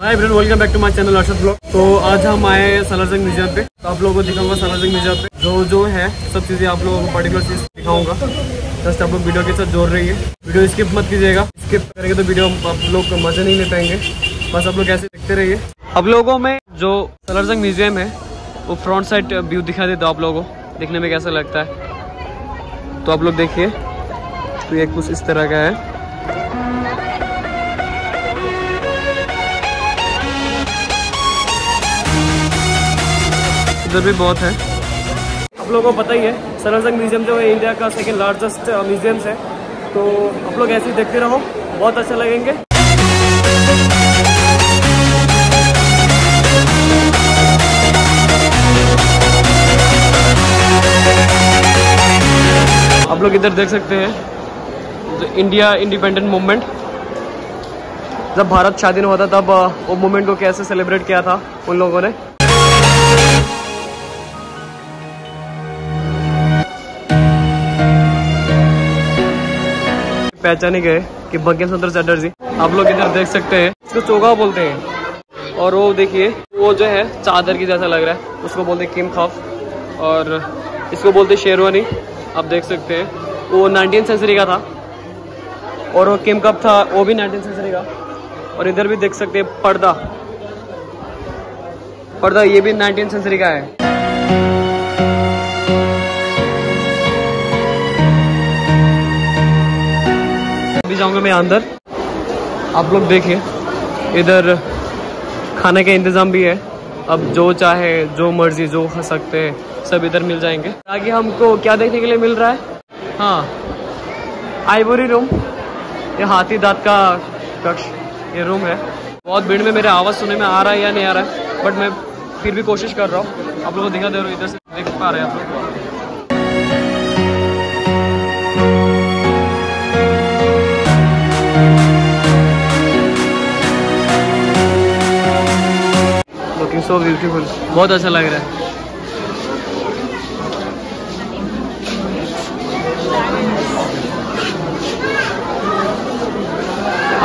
Hi everyone welcome back to my channel Arshad blog तो आज हम आए हैं सलारजंग म्यूज़ियम पे। तो आप लोगों को दिखाऊँगा सलारजंग म्यूज़ियम पे। जो जो है, सब चीज़ें आप लोगों को पर्टिकुलर चीज़ दिखाऊँगा। जस्ट आप लोग वीडियो के साथ जोड़ रही है। वीडियो स्किप मत कीजिएगा। स्किप करेंगे तो वीडियो आप लोग मज़ा नहीं ले पाएँगे बस आप लोग ऐसे देखते रहिए। आप लोगों में जो सलारजंग म्यूज़ियम है, वो फ्रंट साइड व्यू दिखा देता आप लोगों को। देखने में कैसा लगता है? तो आप लोग देखिए। तो ये कुछ इस तरह का है। इधर भी बहुत है। आप लोगों को पता ही है सलारजंग म्यूज़ियम जो है इंडिया का सेकेंड लार्जेस्ट म्यूजियम्स है। तो आप लोग ऐसे ही देखते रहो बहुत अच्छा लगेंगे। आप लोग इधर देख सकते हैं इंडिया इंडिपेंडेंट मूवमेंट जब भारत स्वाधीन हुआ था तब वो मूवमेंट को कैसे सेलिब्रेट किया था उन लोगों ने। पहचाने गए कि बंकिम चंद्र चटर्जी। आप लोग इधर देख सकते हैं, इसको चोगा बोलते हैं। और वो देखिए, वो जो है चादर की जैसा लग रहा है, उसको बोलते हैं किम खफ। और इसको बोलते हैं शेरवानी, आप देख सकते हैं। वो नाइनटीन सेंचुरी का था। और वो किम कप था, वो भी नाइनटीन सेंचुरी का। और इधर भी देख सकते हैं, पर्दा। पर्दा ये भी नाइनटीन सेंचुरी का है। जाऊँगा मैं अंदर। आप लोग देखिए, इधर खाने का इंतज़ाम भी है। अब जो चाहे, जो मर्ज़ी, जो खा सकते हैं, सब इधर मिल जाएँगे। आगे हमको क्या देखने के लिए मिल रहा है? हाँ आइवरी रूम। ये हाथी दांत का कक्ष, ये रूम है। बहुत भीड़ में मेरे आवाज़ सुनने में आ रहा है या नहीं आ रहा है बट मैं फिर भी कोशिश कर रहा हूँ। आप लोगों को दिखा दे रहा हूँ, इधर से देख पा रहे हैं आप लोग। लुकिंग सो ब्यूटीफुल बहुत अच्छा लग रहा है।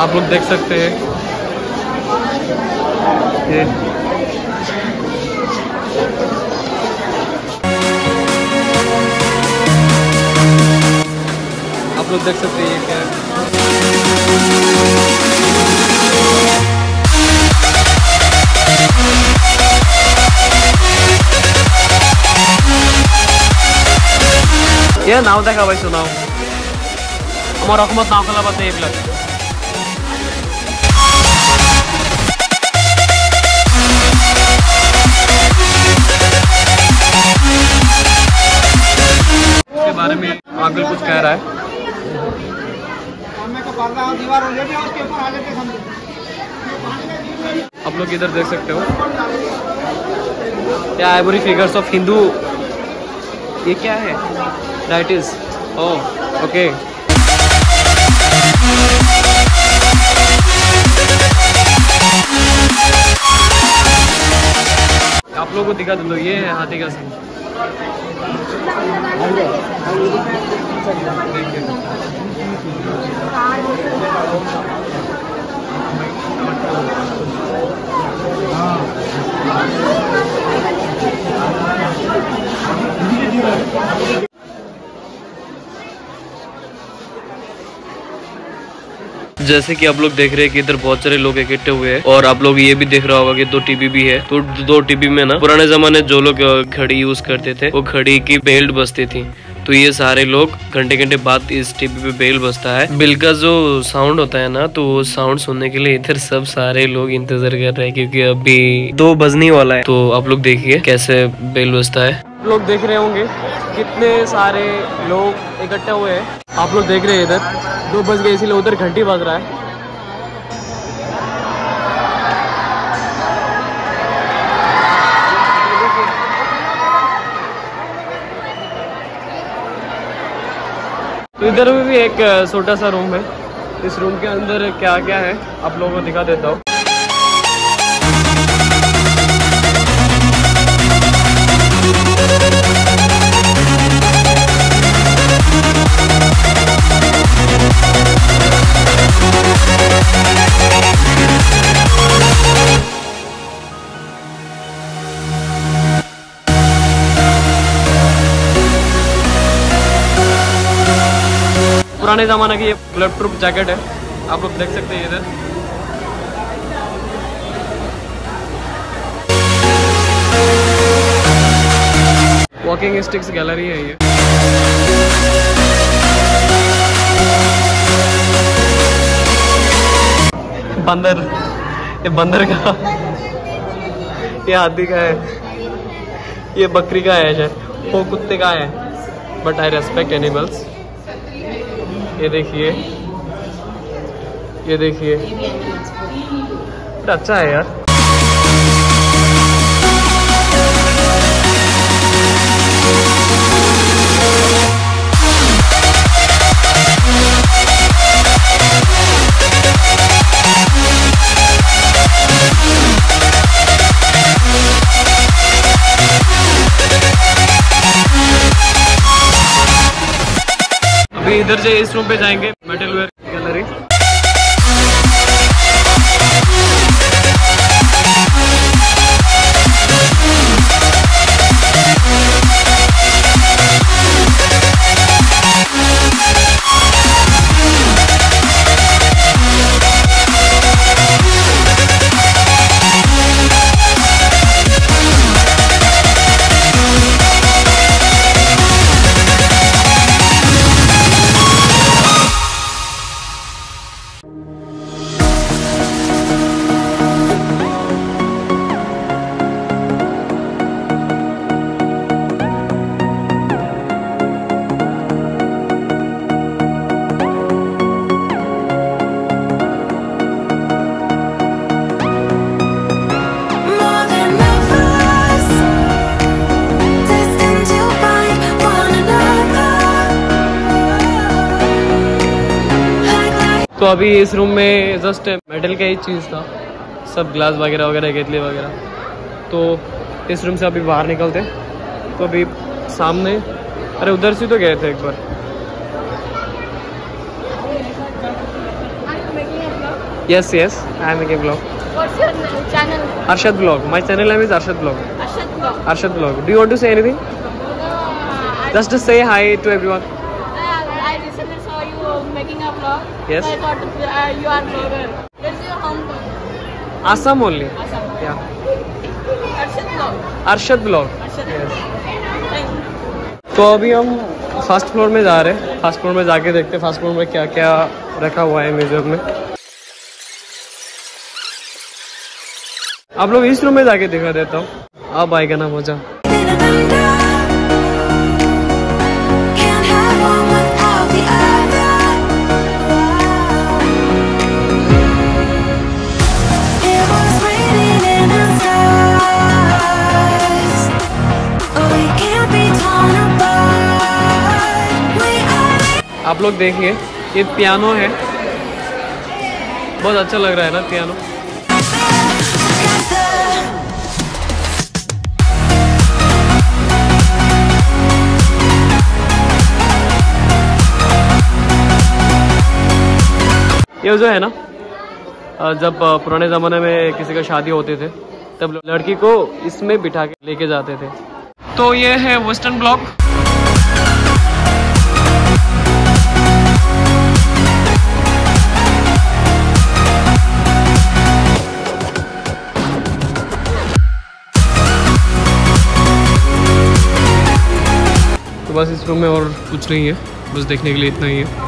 आप लोग देख सकते हैं। ये। आप लोग देख सकते हैं ये क्या है। এ নাও দেখা পাইছো নাও আমার অসমত নাও খেলা পাতে এইবিলাক इसके बारे में अंकल कुछ कह रहा है सामने का पर्दा और दीवार हो जाती है उसके ऊपर आ जाते हम आप लोग इधर देख सकते हो क्या आइवरी फिगर्स ऑफ हिंदू ये क्या है डाइटिस ओ ओके आप लोगों को दिखा दो ये है हाथी का सिंह जैसे कि आप लोग देख रहे हैं कि इधर बहुत सारे लोग इकट्ठे हुए हैं और आप लोग ये भी देख रहा होगा कि दो टीवी भी है। तो दो टीवी में ना, पुराने जमाने जो लोग खड़ी यूज़ करते थे, वो घड़ी की बेल्ट बसती थी। तो ये सारे लोग घंटे घंटे बाद इस टीवी पे बेल बजता है। बिल का जो साउंड होता है ना तो वो साउंड सुनने के लिए इधर सब सारे लोग इंतज़ार कर रहे हैं, क्योंकि अभी दो बजने वाला है। तो आप लोग देखिए कैसे बेल बजता है। आप लोग देख रहे होंगे कितने सारे लोग इकट्ठे हुए हैं। आप लोग देख रहे हैं इधर, दो बज गए, इसीलिए उधर घंटी बज रहा है। तो इधर में भी एक छोटा सा रूम है। इस रूम के अंदर क्या क्या है, आप लोगों को दिखा देता हूँ। पुराने ज़माने की ये ब्लड प्रूफ जैकेट है। आप लोग देख सकते हैं इधर। वॉकिंग स्टिक्स गैलरी है ये। बंदर ये बंदर का, ये हाथी का है। ये बकरी का है शायद। वो कुत्ते का है। बट आई रेस्पेक्ट एनिमल्स ये देखिए। ये देखिए। अच्छा है यार। अभी इधर से इस रूम पे जाएँगे मेटल वेयर तो अभी इस रूम में जस्ट मेटल का ही चीज़ था। सब ग्लास वगैरह वगैरह केतली वगैरह। तो इस रूम से अभी बाहर निकलते तो अभी सामने अरे उधर से तो गए थे एक बार। Yes yes I make a blog Arshad blog my channel name is Arshad blog Arshad blog do you want to say anything just say hi to everyone Yes. I thought uh, you are vlogger. Where's your hometown? Assam only. Assam. Yeah. Arshad Vlog. Arshad blog. Arshad. Yes. Thank you. तो अभी हम first floor में जा रहे हैं first floor में जाके देखते हैं फ़र्स्ट फ्लोर में क्या क्या रखा हुआ है म्यूज़ियम में आप लोग इस रूम में जाके दिखा देता हूँ अब आएगा ना मज़ा आप लोग देखिए, ये पियानो है। बहुत अच्छा लग रहा है ना पियानो ये जो है ना जब पुराने ज़माने में किसी का शादी होते थे, तब लड़की को इसमें बिठा के लेके जाते थे। तो ये है वेस्टर्न ब्लॉक तो है और कुछ नहीं है बस देखने के लिए इतना ही है।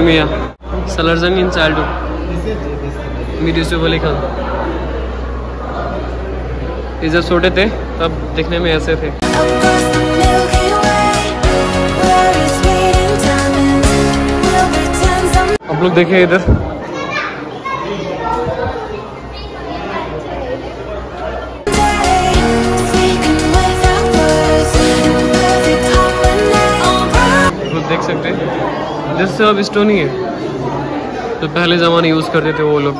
छोटी मियाँ सलरजंग इन चाइल्डहुड मीरी से बोले खान ये जब छोटे थे तब दिखने में ऐसे थे। हम लोग देखे Way, इधर सब स्टोन ही है। तो पहले ज़माने यूज़ करते थे वो लोग।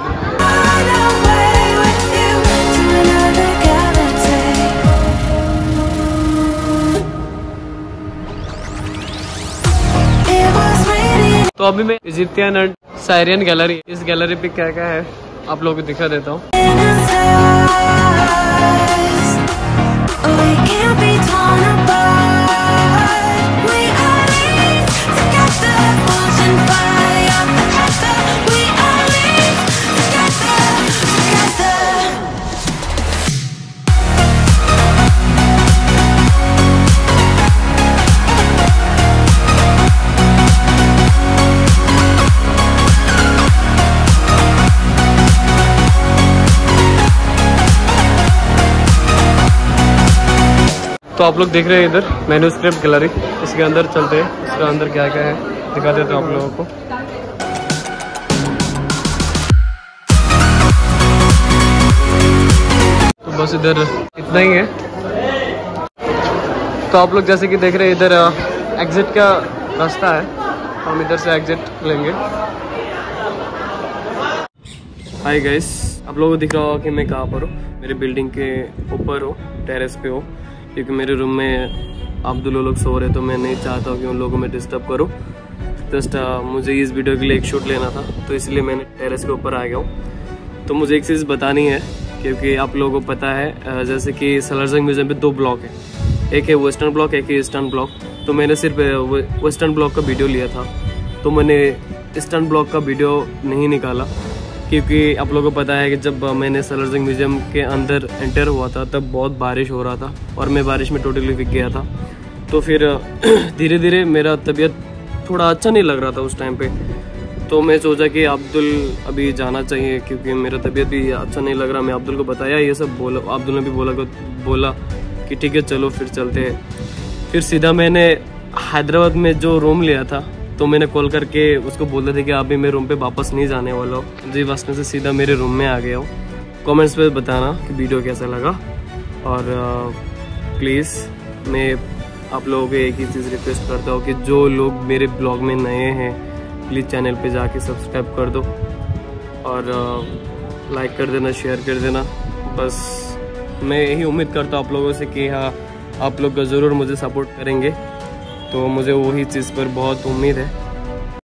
तो अभी मैं इजिप्तियन एंड सायरियन गैलरी इस गैलरी पे क्या क्या है, आप लोगों को दिखा देता हूँ। तो आप लोग देख रहे हैं इधर मैन्यूस्क्रिप्ट गैलरी। इसके अंदर चलते हैं। इसके अंदर क्या क्या है, दिखा देते हूँ आप लोगों को। तो बस इधर इतना ही है। तो आप लोग जैसे कि देख रहे हैं, इधर एग्जिट का रास्ता है। हम इधर से एग्जिट लेंगे। हाय गाइस आप लोगों को दिख रहा होगा कि मैं कहाँ पर हूँ। मेरे बिल्डिंग के ऊपर हो टेरेस पे हो। क्योंकि मेरे रूम में अब्दुल वो लोग सो रहे तो मैं नहीं चाहता हूँ कि उन लोगों में डिस्टर्ब करूँ। जस्ट मुझे इस वीडियो के लिए एक शूट लेना था तो इसलिए मैंने टेरेस के ऊपर आ गया हूँ। तो मुझे एक चीज़ बतानी है, क्योंकि आप लोगों को पता है जैसे कि सलारजंग म्यूज़ियम पे दो ब्लॉक है। एक है वेस्टर्न ब्लॉक एक है ईस्टर्न ब्लॉक तो मैंने सिर्फ़ वेस्टर्न ब्लॉक का वीडियो लिया था। तो मैंने ईस्टर्न ब्लॉक का वीडियो नहीं निकाला। क्योंकि आप लोगों को पता है कि जब मैंने सलारजंग म्यूज़ियम के अंदर एंटर हुआ था, तब बहुत बारिश हो रहा था और मैं बारिश में टोटली बिक गया था। तो फिर धीरे धीरे मेरा तबीयत थोड़ा अच्छा नहीं लग रहा था उस टाइम पे। तो मैं सोचा कि अब्दुल अभी जाना चाहिए, क्योंकि मेरा तबीयत भी अच्छा नहीं लग रहा। मैं अब्दुल को बताया, ये सब बोला, अब्दुल ने भी बोला को, बोला कि ठीक है, चलो फिर चलते हैं। फिर सीधा मैंने हैदराबाद में जो रूम लिया था तो मैंने कॉल करके उसको बोला था कि आप भी मेरे रूम पे वापस नहीं जाने वाला हूँ। जी वास्ते से सीधा मेरे रूम में आ गया हूँ। कमेंट्स पे बताना कि वीडियो कैसा लगा। और प्लीज़ मैं आप लोगों को एक ही चीज़ रिक्वेस्ट करता हूँ कि जो लोग मेरे ब्लॉग में नए हैं प्लीज़ चैनल पे जाके सब्सक्राइब कर दो। और लाइक कर देना शेयर कर देना। बस, मैं यही उम्मीद करता हूँ आप लोगों से कि हाँ आप लोग ज़रूर मुझे सपोर्ट करेंगे। तो मुझे वही चीज़ पर बहुत उम्मीद है।